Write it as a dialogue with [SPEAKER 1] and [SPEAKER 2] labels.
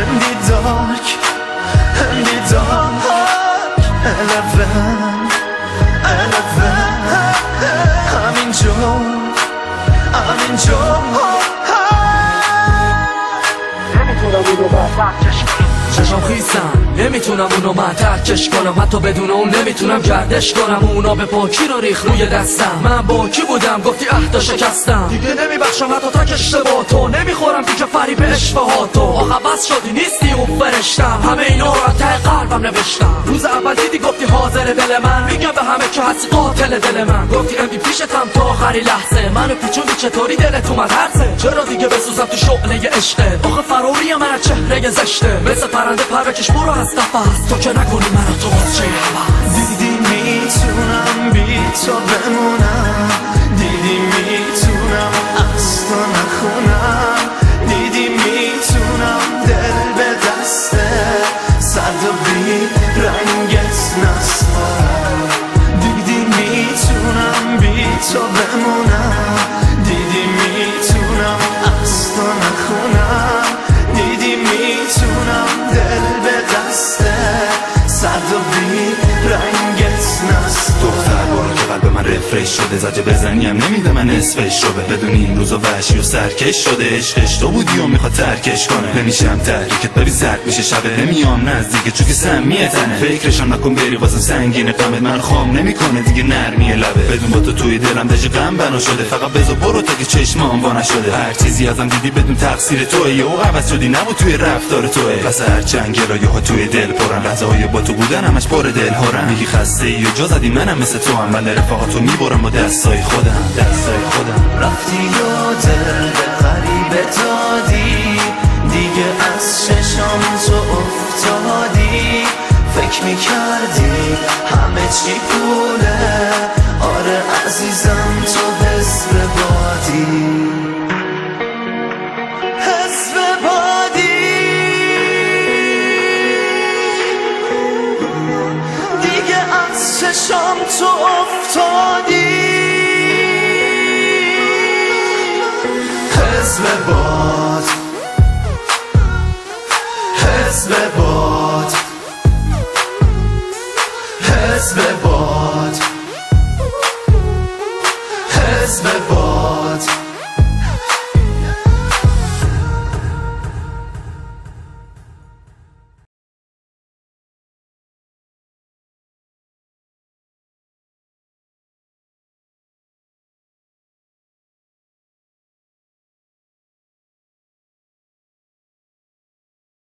[SPEAKER 1] in the dark, in the dark eleven, eleven همینجا همینجا
[SPEAKER 2] نمیتونم اینو ترکش کنم چشم خیسم. نمی‌تونم اونو من ترکش کنم. حتی بدون اون نمی‌تونم گردش کنم. اونا به پاکی رو ریخ روی دستم. من با کی بودم؟ گفتی عهد شکستم. دیگه نمیبخشم حتی تک اشتباه تو. نمی‌خورم تو که فریب اشتباهاتو آخه بس شدی نیستی اون فرشتم. همه اینا رو ته قلبم نوشتم. روز اول دیدی گفتی حاضر دل من. میگم به همه که هستی قاتل دل من. گفتی امدی پیشتم تا آخری لحظه. منو پیچوندی چطوری دلت اومد؟ هرزه چرا دیگه بسوزم تو شعله عشقه؟ آخه فروری من از چهره زشته. مثل پرنده پر بکش برو از قفس تو که نکنی منو تو باز چه
[SPEAKER 1] دیدی می‌تونم بی تو بمونم صد و
[SPEAKER 3] رفرش شده. زجه بزنیم نمیده من نصفش شده بدون این روزا وحشی و سرکش شده. عشقش تو بودی و می‌خواد ترکش کنه. نمیشم تحریکت ببین زرد میشه. شبه نمیام نزدیک چون که سمیه تنه. فکرشم نکن بری واسه سنگین قمت من خام نمی‌کنه دیگه نرمی لبه. بدون با تو توی دلم دژ غم بنا شده. فقط بزا برو تا که چشمام وا نشده. هر چیزی ازم دیدی بدون تقصیر توی او عوض شدی نبود توی رفتار توی پس هر چنگ ها توی دل پرن. لحظه با تو بودن همش پر دل هرم میگی خسته ای و جا زدی منم مثل تو هم من رفاقاتو می‌برم با دستای خودم دستای خودم.
[SPEAKER 1] رفتی و دل به غریبه دادی دیگه از ششم تو افتادی. فکر می‌کردی همه چی پوله چشم تو افتادی. حزب باد. حزب باد. حزب باد. حزب باد.